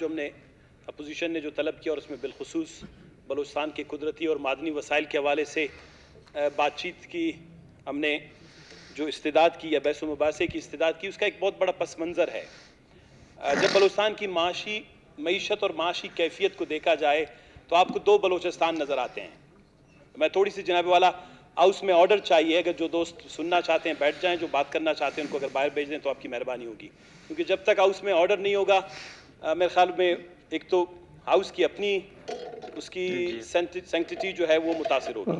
جو ہم نے اپوزیشن نے جو طلب کیا اور اس میں بالخصوص بلوچستان کے قدرتی اور معدنی وسائل کے حوالے سے بات چیت کی ہم نے جو استداد کی یا بحث و مباحثے کی استداد کی، اس کا ایک بہت بڑا پس منظر ہے۔ جب بلوچستان کی معاشی معیشت اور معاشی کیفیت کو دیکھا جائے تو آپ کو دو بلوچستان نظر آتے ہیں۔ میں تھوڑی سی جناب والا ہاؤس میں آرڈر چاہیے، اگر جو دوست سننا چاہتے ہیں، بیٹھ جائیں، جو بات کرنا چاہتے ہیں، ان کو اگر باہر بھیج دیں تو آپ کی مہربانی ہوگی۔ کیونکہ جب تک ہاؤس میں آرڈر نہیں ہوگا میرے خیال میں ایک تو ہاؤس کی اپنی اس کی سینکٹیٹی جی، جی۔ جو ہے وہ متاثر ہوگی۔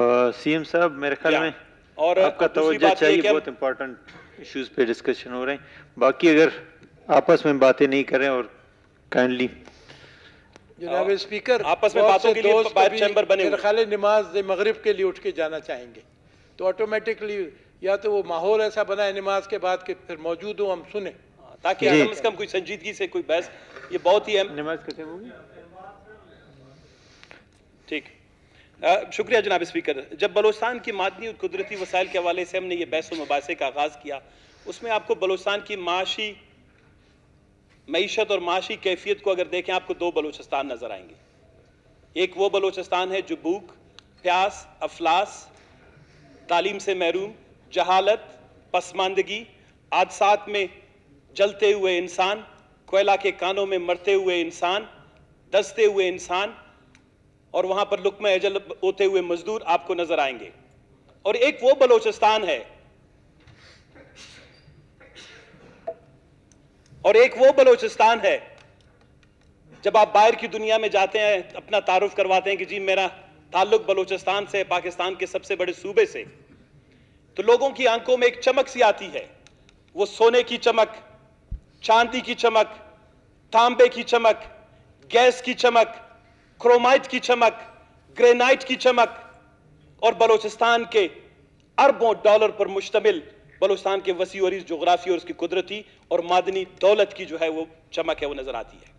سی ایم صاحب میرے خیال میں اور آپ کا توجہ چاہیے بہت امپورٹنٹ ایشوز پہ ڈسکشن ہو رہے ہیں۔ باقی اگر آپس میں باتیں نہیں کریں اور کائنڈلی جناب اسپیکر آپس میں باتوں کے لیے باہر چیمبر بنے میرے خیال نماز مغرب کے لیے اٹھ کے جانا چاہیں گے۔ تو آٹومیٹکلی یا تو وہ ماحول ایسا بنا ہے نماز کے بعد کہ پھر موجود ہوں ہم سنیں۔ تاکہ کم از کم کوئی سنجیدگی سے کوئی بحث یہ بہت ہی اہم نماز کیسے ہوگی ٹھیک۔ شکریہ جناب اسپیکر۔ جب بلوچستان کی معدنی اور قدرتی وسائل کے حوالے سے ہم نے یہ بحث و مباحثے کا آغاز کیا اس میں آپ کو بلوچستان کی معاشی معیشت اور معاشی کیفیت کو اگر دیکھیں آپ کو دو بلوچستان نظر آئیں گے۔ ایک وہ بلوچستان ہے جو بھوک پیاس افلاس تعلیم سے محروم جہالت پسماندگی حادثات میں جلتے ہوئے انسان، کوئلہ کے کانوں میں مرتے ہوئے انسان، دستے ہوئے انسان، اور وہاں پر لکمہ اجل ہوتے ہوئے مزدور آپ کو نظر آئیں گے۔ اور ایک وہ بلوچستان ہے۔ اور ایک وہ بلوچستان ہے۔ جب آپ باہر کی دنیا میں جاتے ہیں، اپنا تعارف کرواتے ہیں کہ جی میرا تعلق بلوچستان سے، پاکستان کے سب سے بڑے صوبے سے۔ تو لوگوں کی آنکھوں میں ایک چمک سی آتی ہے۔ وہ سونے کی چمک چاندی کی چمک، تانبے کی چمک، گیس کی چمک، کرومائٹ کی چمک، گرینائٹ کی چمک، اور بلوچستان کے اربوں ڈالر پر مشتمل بلوچستان کے وسیع اور جغرافی اور اس کی قدرتی اور معدنی دولت کی جو ہے وہ چمک ہے، وہ نظر آتی ہے۔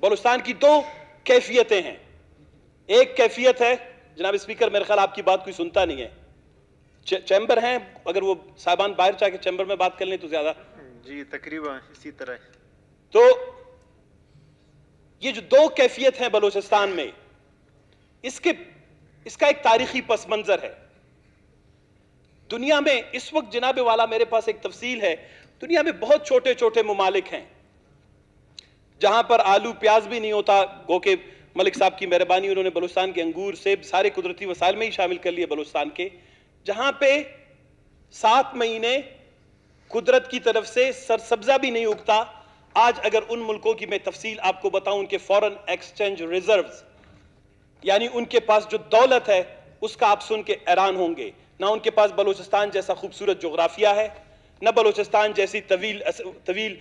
بلوچستان کی دو کیفیتیں ہیں۔ ایک کیفیت ہے، جناب اسپیکر، میرے خیال آپ کی بات کوئی سنتا نہیں ہے۔ چیمبر ہیں، اگر وہ صاحبان باہر چاہ کے چیمبر میں بات کر لیں تو زیادہ جی تقریباً اسی طرح۔ تو یہ جو دو کیفیت ہیں بلوچستان میں، اس کے، اس کا ایک تاریخی پس منظر ہے۔ دنیا میں اس وقت جناب والا میرے پاس ایک تفصیل ہے، دنیا میں بہت چھوٹے چھوٹے ممالک ہیں، جہاں پر آلو پیاز بھی نہیں ہوتا۔ گو کہ ملک صاحب کی مہربانی، انہوں نے بلوچستان کے انگور، سیب، سارے قدرتی وسائل میں ہی شامل کر لیے بلوچستان کے، جہاں پہ سات مہینے قدرت کی طرف سے سرسبزہ بھی نہیں اگتا۔ آج اگر ان ملکوں کی میں تفصیل آپ کو بتاؤں، ان کے فورن ایکسچینج ریزروز یعنی ان کے پاس جو دولت ہے، اس کا آپ سن کے ایران ہوں گے۔ نہ ان کے پاس بلوچستان جیسا خوبصورت جغرافیہ ہے، نہ بلوچستان جیسی طویل طویل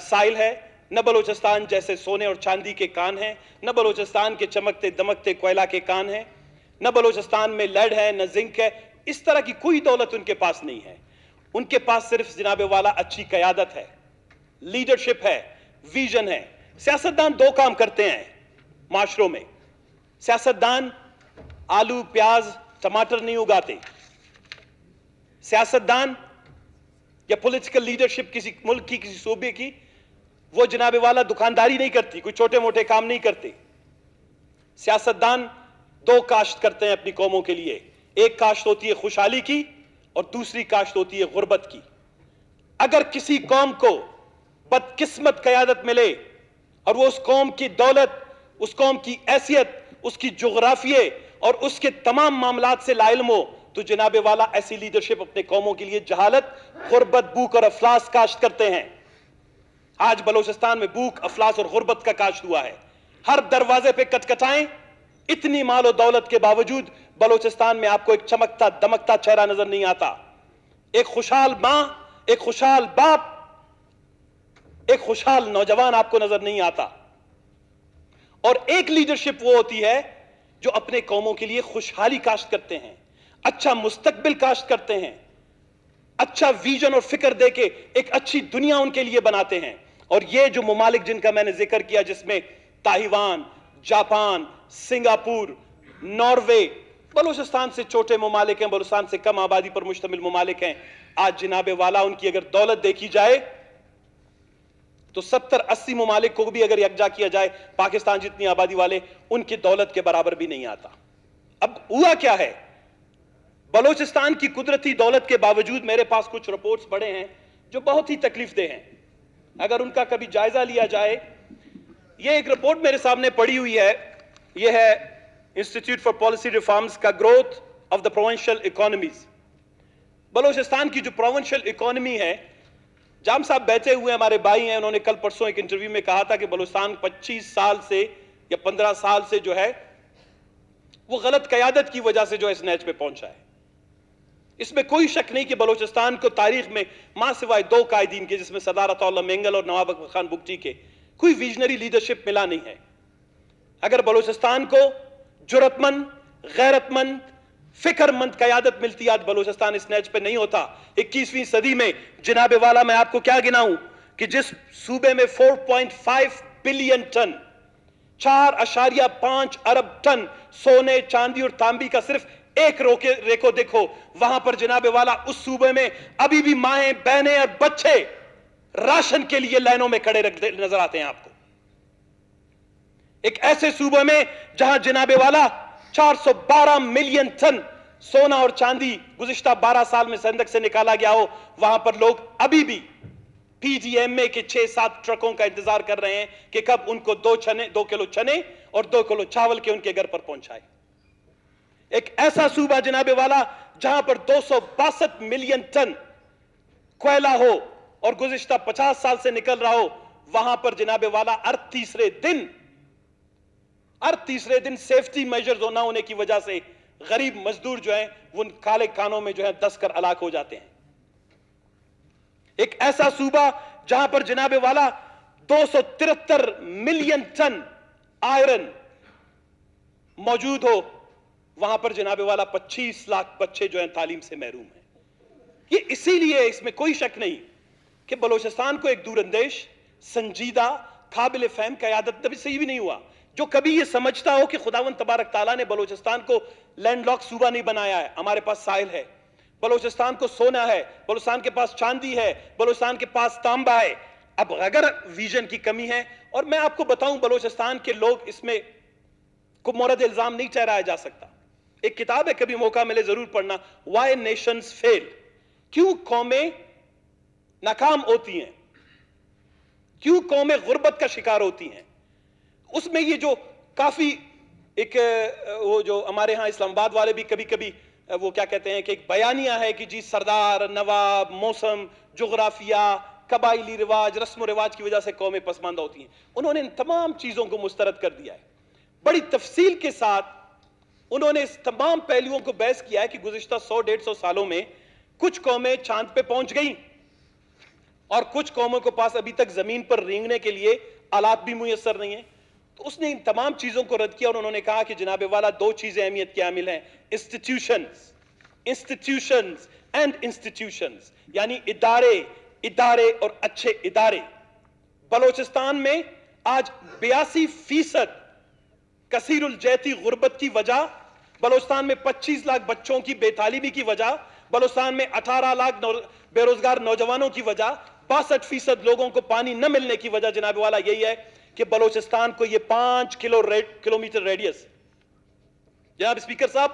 سائل ہے، نہ بلوچستان جیسے سونے اور چاندی کے کان ہیں، نہ بلوچستان کے چمکتے دمکتے کوئلہ کے کان ہیں، نہ بلوچستان میں لیڈ ہے، نہ زنک ہے۔ اس طرح کی کوئی دولت ان کے پاس نہیں ہے۔ ان کے پاس صرف جناب والا اچھی قیادت ہے لیڈرشپ ہے ویژن ہے۔ سیاستدان دو کام کرتے ہیں معاشروں میں۔ سیاستدان آلو، پیاز، ٹماٹر نہیں اگاتے۔ سیاستدان یا پولیٹیکل لیڈرشپ کسی ملک کی، کسی صوبے کی، وہ جناب والا دکانداری نہیں کرتی، کوئی چھوٹے موٹے کام نہیں کرتے۔ سیاستدان دو کاشت کرتے ہیں اپنی قوموں کے لیے۔ ایک کاشت ہوتی ہے خوشحالی کی اور دوسری کاشت ہوتی ہے غربت کی۔ اگر کسی قوم کو بدقسمت قیادت ملے اور وہ اس قوم کی دولت، اس قوم کی حیثیت، اس کی جغرافیے اور اس کے تمام معاملات سے لا علم ہو، تو جناب والا ایسی لیڈرشپ اپنے قوموں کے لیے جہالت، غربت بوک اور افلاس کاشت کرتے ہیں۔ آج بلوچستان میں بوک افلاس اور غربت کا کاشت ہوا ہے۔ ہر دروازے پہ کچ اتنی مال و دولت کے باوجود بلوچستان میں آپ کو ایک چمکتا، دمکتا چہرہ نظر نہیں آتا۔ ایک خوشحال ماں، ایک خوشحال باپ، ایک خوشحال نوجوان آپ کو نظر نہیں آتا۔ اور ایک لیڈرشپ وہ ہوتی ہے جو اپنے قوموں کے لیے خوشحالی کاشت کرتے ہیں اچھا مستقبل کاشت کرتے ہیں اچھا ویژن اور فکر دے کے ایک اچھی دنیا ان کے لیے بناتے ہیں۔ اور یہ جو ممالک جن کا میں نے ذکر کیا، جس میں Taiwan Japan, Singapore, Norway Balochistan سے چھوٹے ممالک ہیں، بلوچستان سے کم آبادی پر مشتمل ممالک ہیں۔ آج جناب والا ان کی اگر دولت دیکھی جائے، تو ستر اسی ممالک کو بھی اگر یکجا کیا جائے، پاکستان جتنی آبادی والے، ان کی دولت کے برابر بھی نہیں آتا۔ اب ہوا کیا ہے؟ بلوچستان کی قدرتی دولت کے باوجود میرے پاس کچھ رپورٹس بڑے ہیں جو بہت ہی تکلیف دہ ہیں۔ اگر ان کا کبھی جائزہ لیا جائے، یہ ایک رپورٹ میرے سامنے پڑی ہوئی ہے۔ یہ ہے انسٹیٹیوٹ فار پالیسی ریفارمز کا growth of the provincial economies Balochistan کی جو پروونشل اکانومی ہے، جام صاحب بیٹھے ہوئے ہمارے بھائی ہیں، انہوں نے کل پرسوں ایک انٹرویو میں کہا تھا کہ بلوچستان پچیس سال سے یا پندرہ سال سے جو ہے، وہ غلط قیادت کی وجہ سے جو اس نیچ پہ پہنچا ہے۔ اس میں کوئی شک نہیں کہ بلوچستان کو تاریخ میں ماں سوائے دو قائدین کے، جس میں صدارت اللہ مینگل اور نواب اکبر خان بکٹی کے، کوئی ویژنری لیڈرشپ ملا نہیں ہے۔ اگر بلوچستان کو جرت مند غیرت مند فکر مند قیادت ملتی آج بلوچستان اس نیچ پہ نہیں ہوتا۔ اکیسویں صدی میں جناب والا میں آپ کو کیا گناؤں کہ جس صوبے میں four point five billion ton, چار اشاریہ پانچ ارب ٹن سونے، چاندی اور تانبی کا صرف ایک روکے، ریکو دیکھو، وہاں پر جناب والا اس صوبے میں ابھی بھی مائیں، بہنیں اور بچے راشن کے لیے لائنوں میں کڑے نظر آتے ہیں آپ کو۔ ایک ایسے صوبے میں جہاں جناب والا چار سو بارہ ملین ٹن سونا اور چاندی گزشتہ بارہ سال میں سندک سے نکالا گیا ہو، وہاں پر لوگ ابھی بھی پی جی ایم اے کے چھ سات ٹرکوں کا انتظار کر رہے ہیں کہ کب ان کو دو چنے دو کلو چنے اور دو کلو چاول کے ان کے گھر پر پہنچائے۔ ایک ایسا صوبہ جناب والا جہاں پر دو سو باسٹھ ملین ٹن کوئلہ ہو اور گزشتہ پچاس سال سے نکل رہا ہو، وہاں پر جناب والا ہر تیسرے دن ہر تیسرے دن سیفٹی میجرز نہ ہونے کی وجہ سے غریب مزدور جو ہیں، وہ کالے کانوں میں جو ہیں دس کر علاق ہو جاتے ہیں۔ ایک ایسا صوبہ جہاں پر جناب والا دو سو ترہتر ملین ٹن آئرن موجود ہو، وہاں پر جناب والا پچیس لاکھ بچے جو ہیں تعلیم سے محروم ہیں۔ یہ اسی لیے اس میں کوئی شک نہیں کہ بلوچستان کو ایک دور اندیش، سنجیدہ، قابل فہم قیادت تبھی صحیح بھی نہیں ہوا۔ جو کبھی یہ سمجھتا ہو کہ خداون تبارک تعالیٰ نے بلوچستان کو لینڈ لاک صوبہ نہیں بنایا ہے، ہمارے پاس سائل ہے۔ بلوچستان کو سونا ہے، بلوچستان کے پاس چاندی ہے، بلوچستان کے پاس تانبا ہے۔ اب اگر ویژن کی کمی ہے، اور میں آپ کو بتاؤں بلوچستان کے لوگ اس میں کو مورد الزام نہیں ٹھہرایا جا سکتا۔ ایک کتاب ہے، کبھی موقع ملے ضرور پڑھنا۔ وائی نیشنز فیل کیوں قومیں ناکام ہوتی ہیں؟ کیوں قومیں غربت کا شکار ہوتی ہیں؟ اس میں یہ جو کافی ایک وہ جو ہمارے ہاں اسلام آباد والے بھی کبھی کبھی وہ کیا کہتے ہیں کہ ایک بیانیہ ہے کہ جی سردار، نواب، موسم، جغرافیہ، قبائلی رواج، رسم و رواج کی وجہ سے قومیں پسماندہ ہوتی ہیں۔ انہوں نے ان تمام چیزوں کو مسترد کر دیا ہے۔ بڑی تفصیل کے ساتھ انہوں نے اس تمام پہلوؤں کو بحث کیا ہے کہ گزشتہ سو، ڈیڑھ سو سالوں میں کچھ قومیں چاند پہ پہنچ گئیں اور کچھ قوموں کو پاس ابھی تک زمین پر رینگنے کے لیے آلات بھی میسر نہیں ہیں۔ تو اس نے ان تمام چیزوں کو رد کیا اور انہوں نے کہا کہ جناب والا، دو چیزیں اہمیت کے عامل ہیں انسٹیٹیوشنز انسٹیٹیوشنز اینڈ انسٹیٹیوشنز یعنی ادارے ادارے اور اچھے ادارے۔ بلوچستان میں آج بیاسی فیصد کثیر الجیتی غربت کی وجہ، بلوچستان میں پچیس لاکھ بچوں کی بے تعلیمی کی وجہ، بلوچستان میں اٹھارہ لاکھ بے روزگار نوجوانوں کی وجہ، باسٹھ فیصد لوگوں کو پانی نہ ملنے کی وجہ، جناب والا، یہی ہے۔ کہ بلوچستان کو یہ پانچ کلو کلومیٹر ریڈیس، جناب اسپیکر صاحب،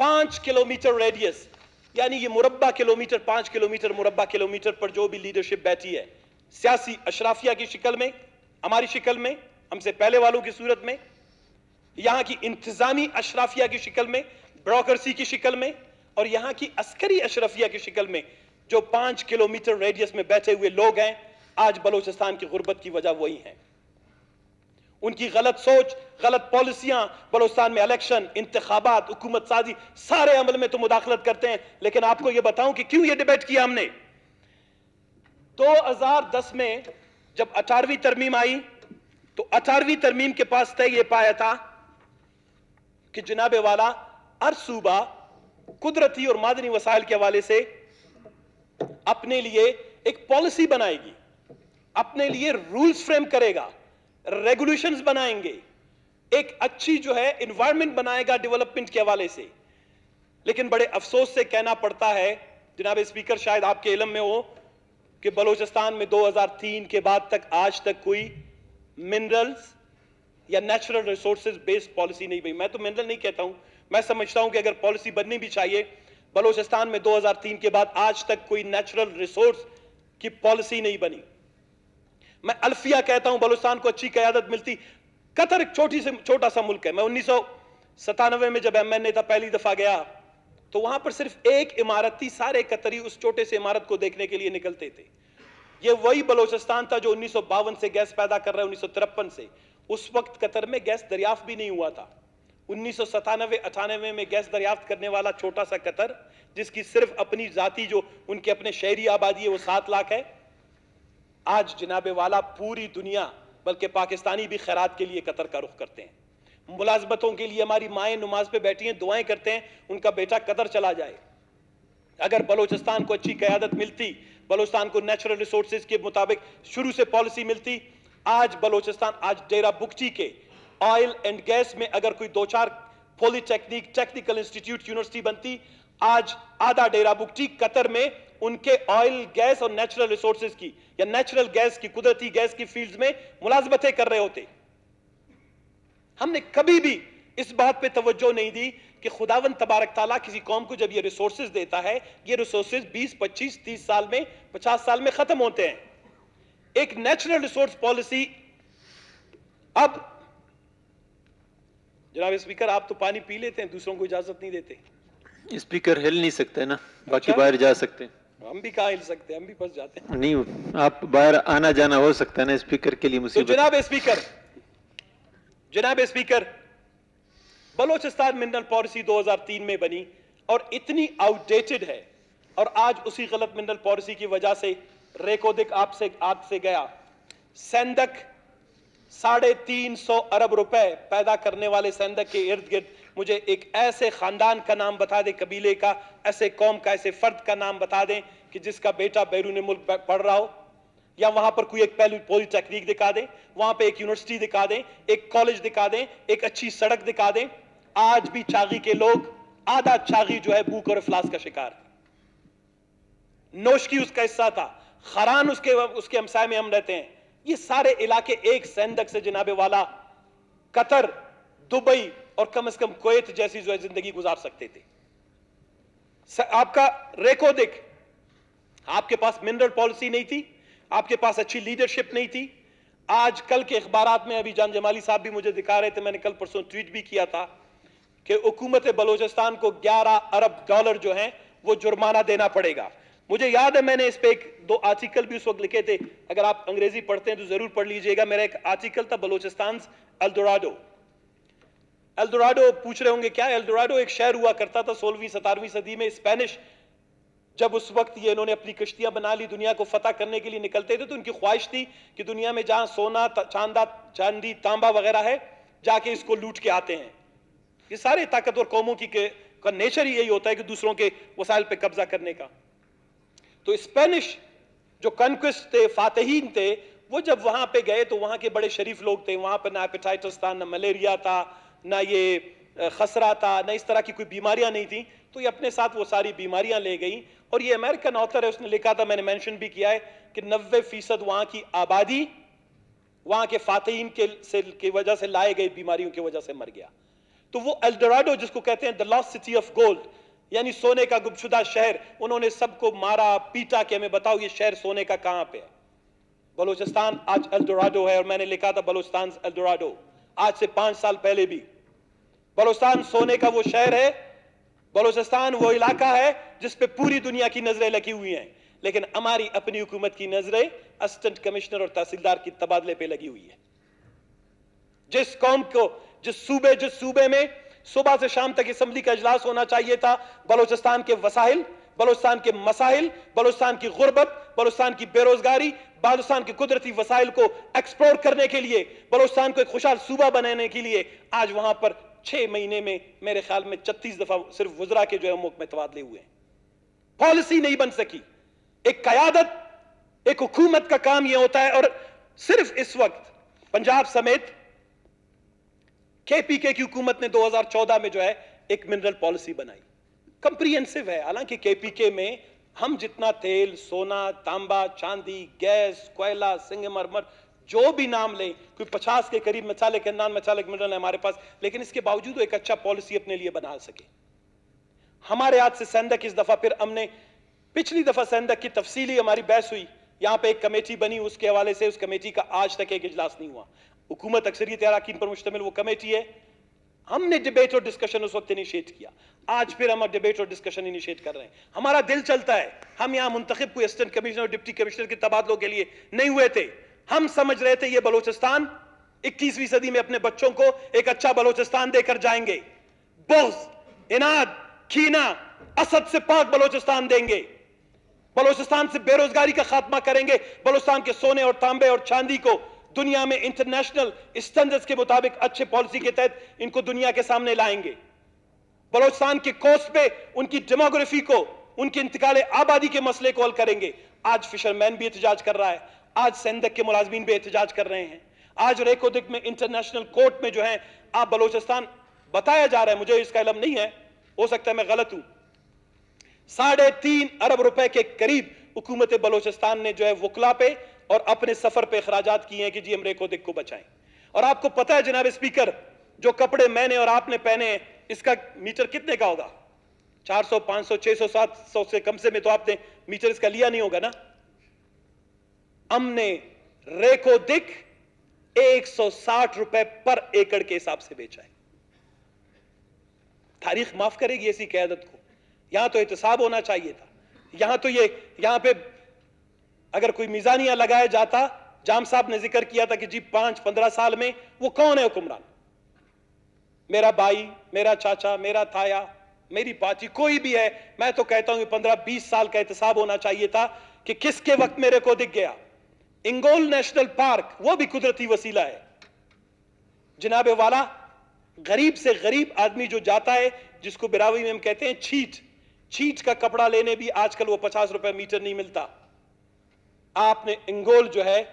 پانچ کلومیٹر ریڈیس یعنی یہ مربع کلومیٹر، پانچ کلومیٹر مربع کلومیٹر پر جو بھی لیڈرشپ بیٹھی ہے، سیاسی اشرافیہ کی شکل میں، ہماری شکل میں، ہم سے پہلے والوں کی صورت میں، یہاں کی انتظامی اشرافیہ کی شکل میں بروکرسی کی شکل میں، اور یہاں کی عسکری اشرفیہ کی شکل میں جو پانچ کلومیٹر ریڈیس میں بیٹھے ہوئے لوگ ہیں، آج بلوچستان کی غربت کی وجہ وہی ہیں۔ ان کی غلط سوچ، غلط پالیسیاں، بلوچستان میں الیکشن، انتخابات، حکومت سازی، سارے عمل میں تو مداخلت کرتے ہیں۔ لیکن آپ کو یہ بتاؤں کہ کیوں یہ ڈیبیٹ کیا ہم نے؟ دو ہزار دس میں جب اٹھارویں ترمیم آئی، تو اٹھارویں ترمیم کے پاس طے یہ پایا تھا کہ جناب والا ہر صوبہ قدرتی اور مادنی وسائل کے حوالے سے اپنے لیے ایک پالیسی بنائے گی، اپنے لیے رولز فریم کرے گا۔ ریگولیشنز بنائیں گے۔ ایک اچھی جو ہے انوائرمنٹ بنائے گا ڈیولپمنٹ کے حوالے سے۔ لیکن بڑے افسوس سے کہنا پڑتا ہے، جناب اسپیکر شاید آپ کے علم میں ہو، کہ بلوچستان میں دو ہزار تین کے بعد تک آج تک کوئی منرلز یا نیچرل ریسورسز بیس پالیسی نہیں بنی۔ میں تو منرل نہیں کہتا ہوں۔ میں سمجھتا ہوں کہ اگر پالیسی بننی بھی چاہیے، بلوچستان میں دو ہزار تین کے بعد آج تک کوئی نیچرل ریسورس کی پالیسی نہیں بنی۔ میں الفیہ کہتا ہوں، بلوچستان کو اچھی قیادت ملتی۔ قطر ایک چھوٹی سے چھوٹا سا ملک ہے۔ میں انیس سو ستانوے میں جب ایم این اے تھا، پہلی دفعہ گیا، تو وہاں پر صرف ایک عمارت تھی، سارے قطری اس چھوٹے سے عمارت کو دیکھنے کے لیے نکلتے تھے۔ یہ وہی بلوچستان تھا جو انیس سو باون سے گیس پیدا کر رہا ہے، انیس سو ترپن سے۔ اس وقت قطر میں گیس دریافت بھی نہیں ہوا تھا۔ انیس سو ستانوے، اٹھانوے میں گیس دریافت کرنے والا چھوٹا سا قطر، جس کی صرف اپنی ذاتی جو ان کے اپنے شہری آبادی ہے، وہ سات لاکھ ہے آج جناب والا پوری دنیا، بلکہ پاکستانی بھی خیرات کے لیے قطر کا رخ کرتے ہیں۔ ملازمتوں کے لیے ہماری مائیں نماز پہ بیٹھی ہیں، دعائیں کرتے ہیں، ان کا بیٹا قطر چلا جائے۔ اگر بلوچستان کو اچھی قیادت ملتی، بلوچستان کو نیچرل ریسورسز کے مطابق شروع سے پالیسی ملتی، آج بلوچستان، آج ڈیرا بکچی کے آئل اینڈ گیس میں اگر کوئی دو چار polytechnic technical institute university بنتی، آج آدھا ڈیرا بکچی قطر میں ان کے آئل گیس اور نیچرل ریسورسز کی یا نیچرل گیس کی قدرتی گیس کی فیلڈز میں ملازمتیں کر رہے ہوتے۔ ہم نے کبھی بھی اس بات پہ توجہ نہیں دی کہ خداون تبارک تعالیٰ کسی قوم کو جب یہ ریسورسز دیتا ہے یہ ریسورسز بیس پچیس تیس سال میں پچاس سال میں ختم ہوتے ہیں۔ ایک نیچرل ریسورس پالیسی اب جناب اسپیکر آپ تو پانی پی لیتے ہیں دوسروں کو اجازت نہیں دیتے۔ اسپیکر ہل نہیں سکتے نا باقی اچھا۔ باہر جا سکتے ہیں۔ ہم بھی کہاں ہل سکتے ہیں ہم بھی پس جاتے ہیں۔ نہیں آپ باہر آنا جانا ہو سکتا ہے نا اسپیکر کے لیے مصیبت۔ جناب اسپیکر جناب اسپیکر بلوچستان منرل پالیسی دو ہزار تین میں بنی اور اتنی آؤٹ ڈیٹڈ ہے اور آج اسی غلط منرل پالیسی کی وجہ سے ریکودک آپ سے آپ سے گیا۔ سیندک ساڑھے تین سو ارب روپے پیدا کرنے والے سیندک کے ارد گرد مجھے ایک ایسے خاندان کا نام بتا دیں، قبیلے کا، ایسے قوم کا، ایسے فرد کا نام بتا دیں کہ جس کا بیٹا بیرون ملک پڑھ رہا ہو۔ یا وہاں پر کوئی ایک پہلو پولی ٹیکنیک دکھا دیں، وہاں پہ ایک یونیورسٹی دکھا دیں، ایک کالج دکھا دیں، ایک اچھی سڑک دکھا دیں۔ آج بھی چاغی کے لوگ، آدھا چاغی جو ہے بھوک اور افلاس کا شکار۔ نوشکی اس کا حصہ تھا، خران اس کے اس کے ہمسائے میں ہم رہتے ہیں۔ یہ سارے علاقے ایک سیندک سے جناب والا، قطر، دبئی اور کم از کم کویت جیسی جو ہے زندگی گزار سکتے تھے۔ آپ کا ریکو دیکھ۔ آپ کے پاس منرل پالیسی نہیں تھی، آپ کے پاس اچھی لیڈرشپ نہیں تھی۔ آج کل کے اخبارات میں ابھی جان جمالی صاحب بھی مجھے دکھا رہے تھے، میں نے کل پرسوں ٹویٹ بھی کیا تھا کہ حکومت بلوچستان کو گیارہ ارب ڈالر جو ہیں وہ جرمانہ دینا پڑے گا۔ مجھے یاد ہے، میں نے اس پہ ایک دو آرٹیکل بھی اس وقت لکھے تھے۔ اگر آپ انگریزی پڑھتے ہیں تو ضرور پڑھ لیجیے گا۔ میرا ایک آرٹیکل تھا بلوچستان الدوراڈو۔ الدوراڈو پوچھ رہے ہوں گے، کیا الدوراڈو ایک شہر ہوا کرتا تھا سولہویں، ستارویں صدی میں اسپینش جب اس وقت یہ انہوں نے اپنی کشتیاں بنا لی دنیا کو فتح کرنے کے لیے نکلتے تھے تو ان کی خواہش تھی کہ دنیا میں جہاں سونا، چاندہ، چاندی، تانبا وغیرہ ہے، جا کے اس کو لوٹ کے آتے ہیں۔ یہ سارے طاقتور قوموں کی کا نیچر ہی یہی ہوتا ہے کہ دوسروں کے وسائل پہ قبضہ کرنے کا۔ تو اسپینش جو کنکوسٹ تھے، فاتحین تھے، وہ جب وہاں پہ گئے تو وہاں کے بڑے شریف لوگ تھے۔ وہاں پہ نہ ایپیٹائٹس تھا، نہ ملیریا تھا نہ یہ خسرہ تھا، نہ اس طرح کی کوئی بیماریاں نہیں تھیں۔ تو یہ اپنے ساتھ وہ ساری بیماریاں لے گئیں اور یہ امریکن آتھر ہے، اس نے لکھا تھا، میں نے مینشن بھی کیا ہے کہ نوے فیصد وہاں کی آبادی، وہاں کے فاتحین کے وجہ سے لائے گئے بیماریوں کی وجہ سے مر گیا۔ تو وہ الڈراڈو جس کو کہتے ہیں دا سٹی آف گولڈ یعنی سونے کا گمشدہ شہر، انہوں نے سب کو مارا، پیٹا کہ ہمیں بتاؤ یہ شہر سونے کا کہاں پہ ہے۔ بلوچستان آج الڈوراڈو ہے اور میں نے لکھا تھا بلوچستان الڈوراڈو آج سے پانچ سال پہلے بھی۔ بلوچستان سونے کا وہ شہر ہے، بلوچستان وہ علاقہ ہے جس پہ پوری دنیا کی نظریں لگی ہوئی ہیں۔ لیکن ہماری اپنی حکومت کی نظریں اسسٹنٹ کمشنر اور تحصیلدار کی تبادلے پہ لگی ہوئی ہے جس قوم کو، جس صوبے جس صوبے میں صبح سے شام تک اسمبلی کا اجلاس ہونا چاہیے تھا، بلوچستان کے وسائل، بلوچستان کے مسائل، بلوچستان کی غربت، بلوچستان کی بے روزگاری بلوچستان کے قدرتی وسائل کو ایکسپلور کرنے کے لیے، بلوچستان کو ایک خوشحال صوبہ بنانے کے لیے آج وہاں پر چھ مہینے میں میرے خیال میں چتیس دفعہ صرف وزراء کے جو ہے ملک میں تبادلے ہوئے ہیں۔ پالیسی نہیں بن سکی۔ ایک قیادت، ایک حکومت کا کام یہ ہوتا ہے اور صرف اس وقت پنجاب سمیت کے پی کے کی حکومت نے دو ہزار چودہ میں جو ہے ایک منرل پالیسی بنائی۔ کمپریہنسو ہے۔ حالانکہ کے پی کے میں ہم جتنا تیل، سونا، تانبا، چاندی، گیس، کوئلہ سنگ مرمر جو بھی نام لیں، کوئی پچاس کے قریب مسالے کے نان مسالے کے منرل ہے ہمارے پاس، لیکن اس کے باوجود وہ ایک اچھا پالیسی اپنے لیے بنا سکے۔ ہمارے ہاتھ سے سندک اس دفعہ پھر ہم نے پچھلی دفعہ سندک کی تفصیلی ہماری بحث ہوئی۔ یہاں پہ ایک کمیٹی بنی، اس کے حوالے سے اس کمیٹی کا آج تک ایک اجلاس نہیں ہوا۔ حکومت اکثریت اراکین پر مشتمل وہ کمیٹی ہے۔ ہم نے ڈیبیٹ اور ڈسکشن اس وقت انیشیٹ کیا۔ آج پھر ہم ڈیبیٹ اور ڈسکشن انیشیٹ کر رہے ہیں۔ ہمارا دل چلتا ہے۔ ہم یہاں منتخب کوئی اسٹنٹ کمیشنر اور ڈپٹی کمیشنر کے تبادلوں کے لیے نہیں ہوئے تھے۔ ہم سمجھ رہے تھے یہ بلوچستان اکیسویں صدی میں اپنے بچوں کو ایک اچھا بلوچستان دے کر جائیں گے۔ بغض، اناد، کھینا اسد سے پاک بلوچستان دیں گے۔ بلوچستان سے بے روزگاری کا خاتمہ کریں گے۔ بلوچستان کے سونے اور تانبے اور چاندی کو دنیا میں انٹرنیشنل اسٹینڈرز کے مطابق اچھے پالیسی کے تحت ان کو دنیا کے سامنے لائیں گے۔ بلوچستان کے کوسٹ پہ ان کی ڈیموگرافی کو، ان کے انتقال آبادی کے مسئلے کو حل کریں گے۔ آج فشرمین بھی احتجاج کر رہا ہے۔ آج سندک کے ملازمین بھی احتجاج کر رہے ہیں۔ آج ریکو دک میں انٹرنیشنل کورٹ میں جو ہیں، آپ بلوچستان بتایا جا رہا ہے، مجھے اس کا علم نہیں ہے، ہو سکتا ہے میں غلط ہوں۔ ساڑھے تین ارب روپے کے قریب حکومت بلوچستان نے جو ہے وکلا پہ اور اپنے سفر پہ اخراجات کیے ہیں کہ جی ہم ریکو دک کو بچائیں۔ اور آپ کو پتا ہے جناب اسپیکر، جو کپڑے میں نے اور آپ نے پہنے اس کا میٹر کتنے کا ہوگا؟ چار سو، پانچ سو، چھ سو، سات سو سے کم سے میں تو آپ نے میٹر اس کا لیا نہیں ہوگا نا؟ ہم نے ریکو دک ایک سو ساٹھ روپے پر ایکڑ کے حساب سے بیچا ہے۔ تاریخ معاف کرے گی ایسی قیادت کو۔ یہاں تو احتساب ہونا چاہیے تھا۔ یہاں تو یہ، یہاں پہ اگر کوئی میزانیہ لگایا جاتا، جام صاحب نے ذکر کیا تھا کہ جی پانچ، پندرہ سال میں وہ کون ہے حکمران؟ میرا بھائی، میرا چاچا، میرا تھایا میری پاچی، کوئی بھی ہے۔ میں تو کہتا ہوں کہ پندرہ، بیس سال کا احتساب ہونا چاہیے تھا کہ کس کے وقت میرے کو دکھ گیا۔ انگول نیشنل پارک، وہ بھی قدرتی وسیلہ ہے۔ جناب والا، غریب سے غریب آدمی جو جاتا ہے، جس کو براوی میں ہم کہتے ہیں چھیٹ چھیٹ کا کپڑا لینے بھی آج کل وہ پچاس روپے میٹر نہیں ملتا۔ آپ نے انگول جو ہے،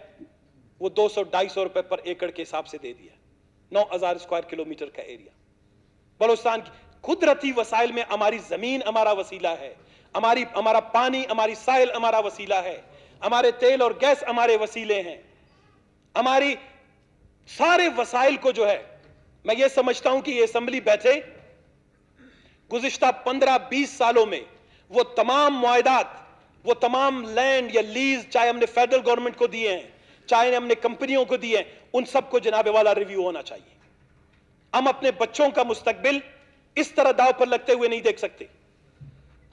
وہ دو سو ڈھائی سو روپے پر ایکڑ کے حساب سے دے دیا۔ نو ہزار اسکوائر کلومیٹر کا ایریا۔ بلوچستان کی قدرتی وسائل میں ہماری زمین ہمارا وسیلہ ہے۔ ہماری، ہمارا پانی، ہماری ساحل ہمارا وسیلہ ہے۔ ہمارے تیل اور گیس ہمارے وسیلے ہیں۔ ہماری سارے وسائل کو جو ہے، میں یہ سمجھتا ہوں کہ یہ اسمبلی بیٹھے، گزشتہ پندرہ بیس سالوں میں وہ تمام معاہدات، وہ تمام لینڈ یا لیز چاہے ہم نے فیڈرل گورنمنٹ کو دیے ہیں، چاہے ہم نے کمپنیوں کو دیے ہیں، ان سب کو جناب والا ریویو ہونا چاہیے۔ ہم اپنے بچوں کا مستقبل اس طرح داؤ پر لگتے ہوئے نہیں دیکھ سکتے۔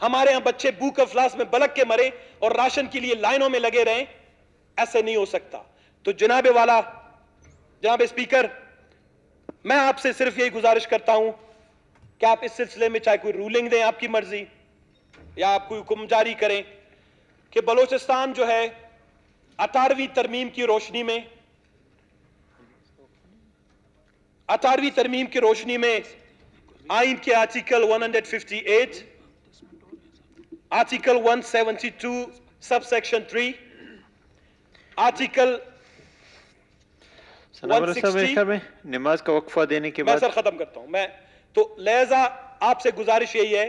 ہمارے ہاں بچے بوک افلاس میں بلک کے مرے اور راشن کے لیے لائنوں میں لگے رہیں، ایسے نہیں ہو سکتا۔ تو جناب والا، جناب اسپیکر میں آپ سے صرف یہی گزارش کرتا ہوں کہ آپ اس سلسلے میں چاہے کوئی رولنگ دیں آپ کی مرضی یا آپ کوئی حکم جاری کریں کہ بلوچستان جو ہے اٹھارویں ترمیم کی روشنی میں اٹھارویں ترمیم کی روشنی میں آئین کے article 158 article 172 sub section 3 article نماز کا وقفہ دینے کے بعد میں سر ختم کرتا ہوں میں تو لہذا آپ سے گزارش یہی ہے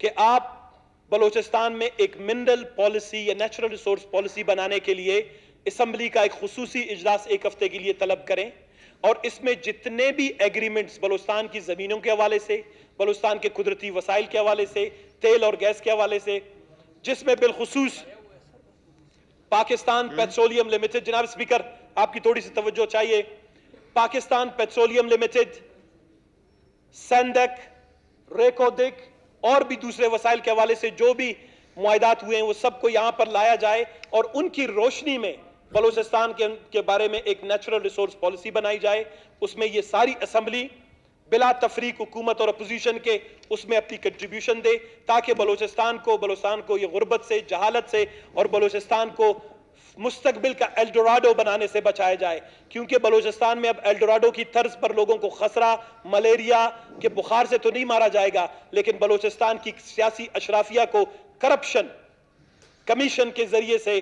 کہ آپ بلوچستان میں ایک منرل پالیسی یا نیچرل ریسورس پالیسی بنانے کے لیے اسمبلی کا ایک خصوصی اجلاس ایک ہفتے کے لیے طلب کریں اور اس میں جتنے بھی ایگریمنٹس بلوچستان کی زمینوں کے حوالے سے بلوچستان کے قدرتی وسائل کے حوالے سے تیل اور گیس کے حوالے سے جس میں بالخصوص پاکستان پیٹرولیم لمیٹڈ۔ جناب اسپیکر آپ کی تھوڑی سی توجہ چاہیے۔ پاکستان پیٹرولیم لمیٹڈ سینڈک ریکودک اور بھی دوسرے وسائل کے حوالے سے جو بھی معاہدات ہوئے ہیں وہ سب کو یہاں پر لایا جائے اور ان کی روشنی میں بلوچستان کے بارے میں ایک نیچرل ریسورس پالیسی بنائی جائے۔ اس میں یہ ساری اسمبلی بلا تفریق حکومت اور اپوزیشن کے، اس میں اپنی کنٹریبیوشن دے تاکہ بلوچستان کو بلوچستان کو یہ غربت سے، جہالت سے اور بلوچستان کو مستقبل کا ایلڈوراڈو بنانے سے بچایا جائے۔ کیونکہ بلوچستان میں اب ایلڈوراڈو کی طرز پر لوگوں کو خسرہ، ملیریا کے بخار سے تو نہیں مارا جائے گا، لیکن بلوچستان کی سیاسی اشرافیہ کو کرپشن کمیشن کے ذریعے سے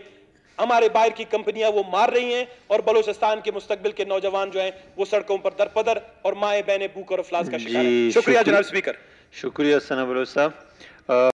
ہمارے باہر کی کمپنیاں وہ مار رہی ہیں اور بلوچستان کے مستقبل کے نوجوان جو ہیں وہ سڑکوں پر درپدر اور مائیں بہنیں بھوک اور افلاس کا شکار ہیں۔ جی، شکریہ جناب سپیکر۔ شکریہ سنہ بلوچ صاحب۔